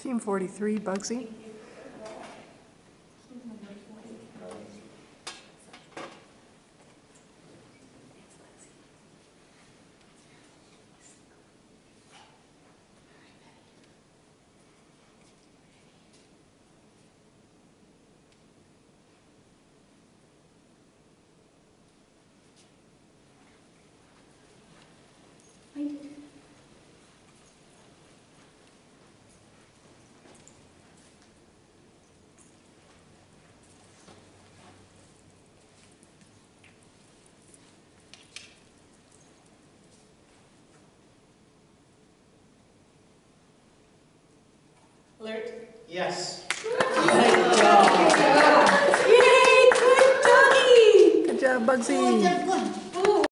Team 43, Bugsy. Alert. Yes. Yay, good doggy! Good job, Bugsy. yeah, good.